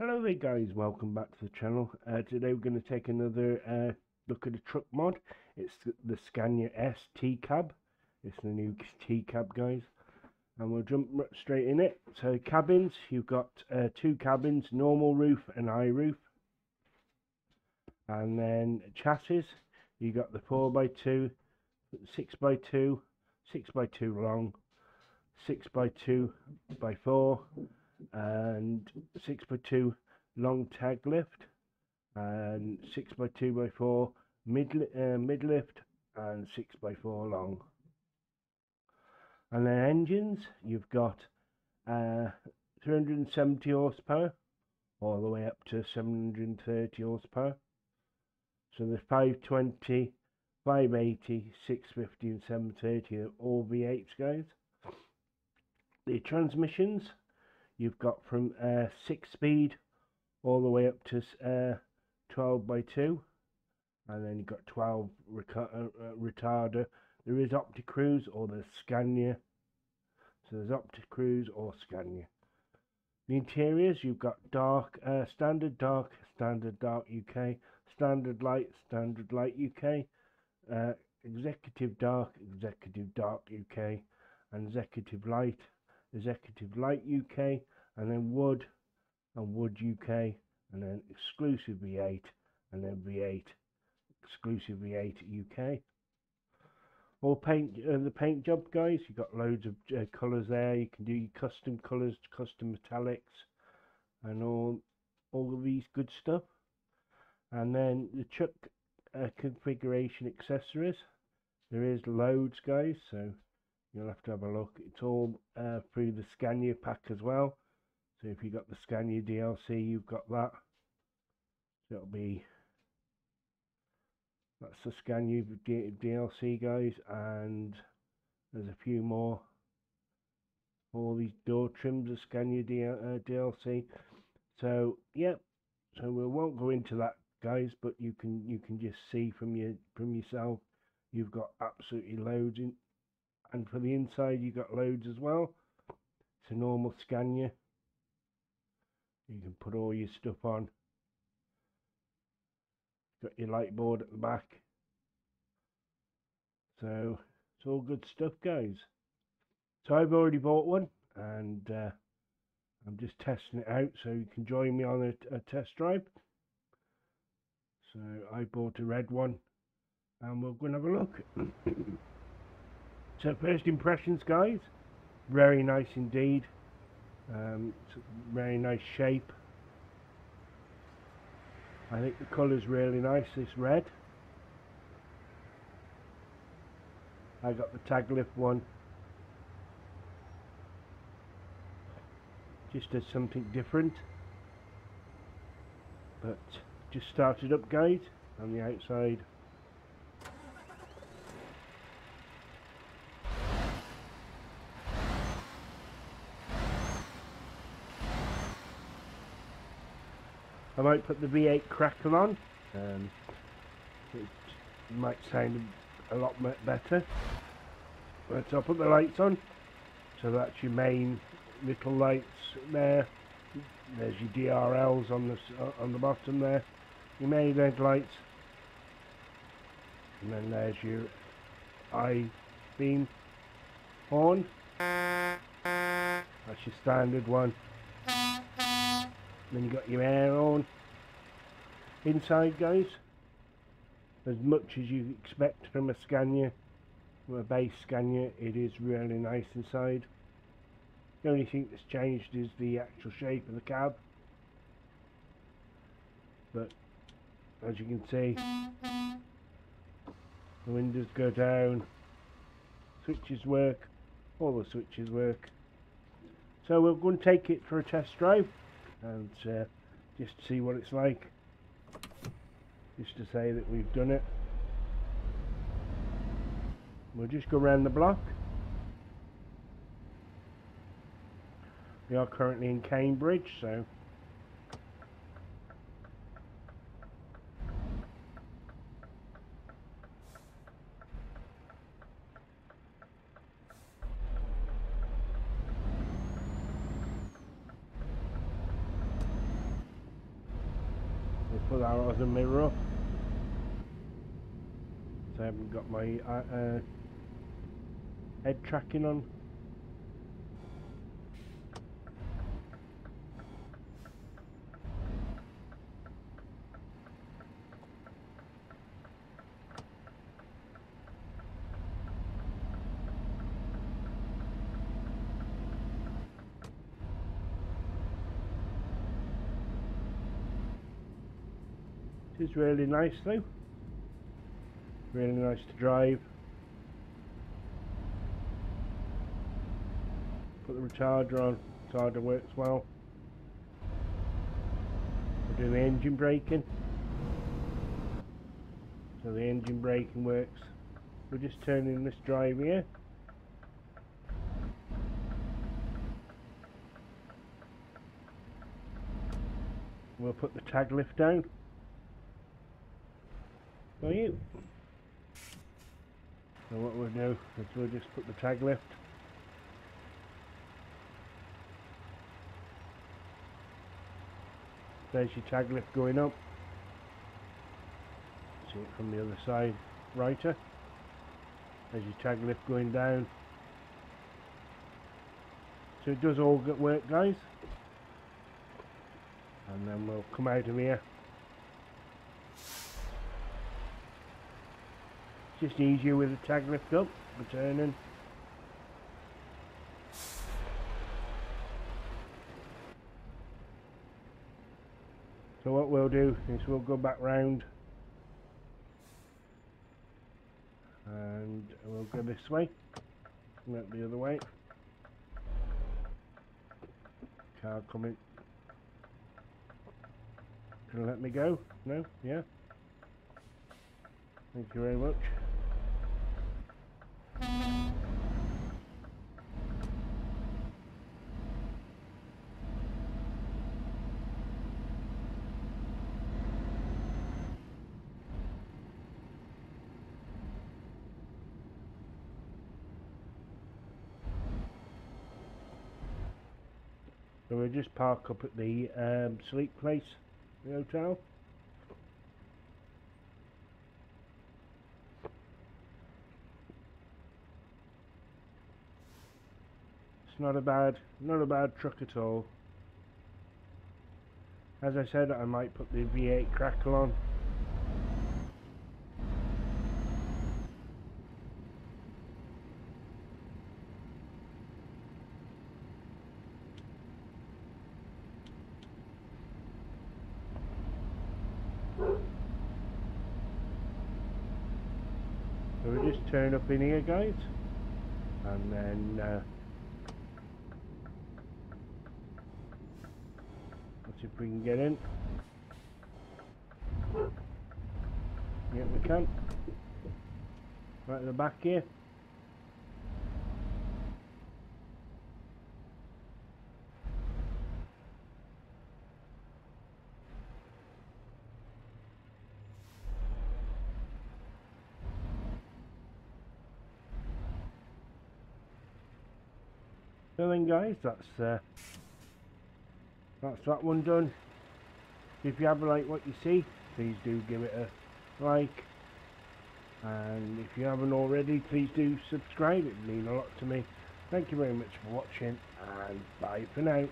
Hello there guys, welcome back to the channel. Uh, today we're going to take another uh, look at a truck mod. It's the, Scania S T-Cab. It's the new T-Cab guys. And we'll jump straight in it. So cabins, you've got uh, two cabins, normal roof and high roof. And then chassis, you've got the 4x2, 6x2, 6x2 long, 6x2 by 4 and 6 by 2 long tag lift and 6 by 2 by 4 mid, uh, mid lift and 6 by 4 long. And then engines you've got uh, 370 horsepower all the way up to 730 horsepower. So the 520 580 650 and 730 are all V8s guys. The transmissions you've got from uh, 6 speed all the way up to uh, 12 by 2 and then you've got 12 uh, uh, retarder. There is Opticruise or the Scania. So there's Opticruise or Scania. The interiors you've got dark uh, standard dark standard dark UK standard light standard light UK uh, executive dark executive dark UK and executive light Executive Light UK, and then Wood and Wood UK, and then Exclusive V8, and then V8, Exclusive V8 UK. All paint, uh, the paint job guys, you've got loads of uh, colours there, you can do your custom colours, custom metallics, and all, all of these good stuff. And then the chuck uh, configuration accessories, there is loads guys, so you'll have to have a look. It's all uh, through the Scania pack as well. So if you've got the Scania DLC, you've got that. So it'll be that's the Scania DLC guys, and there's a few more. All these door trims are Scania uh, DLC. So yep. So we won't go into that, guys, but you can you can just see from your from yourself. You've got absolutely loads in and for the inside you got loads as well. It's a normal Scania you can put all your stuff on. Got your light board at the back. So it's all good stuff guys. So I've already bought one and uh, I'm just testing it out so you can join me on a, a test drive. So I bought a red one and we're going to have a look So first impressions, guys, very nice indeed. Um, very nice shape. I think the colour's really nice, this red. I got the tag lift one. Just as something different. But just started up guys on the outside. I might put the V8 crackle on. Um, it might sound a lot better. But I'll put the lights on. So that's your main little lights there. There's your DRLs on the on the bottom there. Your main red lights. And then there's your I beam horn. That's your standard one. Then you got your air on. Inside guys, as much as you expect from a Scania, from a base Scania, it is really nice inside. The only thing that's changed is the actual shape of the cab. But as you can see, the windows go down, switches work, all the switches work. So we're going to take it for a test drive and uh, just see what it's like. Just to say that we've done it. We'll just go around the block. We are currently in Cambridge so put that as a mirror. So I haven't got my uh, uh, head tracking on. Is really nice though. Really nice to drive. Put the retarder on, retarder works well. We'll do the engine braking. So the engine braking works. We're just turning this drive here. We'll put the tag lift down you. So what we'll do is we'll just put the tag lift There's your tag lift going up. See it from the other side, righter. There's your tag lift going down. So it does all good work guys. And then we'll come out of here just easier with the tag lift up, returning. So what we'll do is we'll go back round and we'll go this way, not the other way. Car coming. Can let me go? No? Yeah? Thank you very much. So we'll just park up at the um, sleep place, the hotel. Not a bad, not a bad truck at all. As I said, I might put the V8 crackle on So we just turn up in here guys and then uh, see if we can get in. Yeah we can. Right at the back here. So then guys, that's uh, that's that one done. If you have liked what you see, please do give it a like. And if you haven't already, please do subscribe. It would mean a lot to me. Thank you very much for watching and bye for now.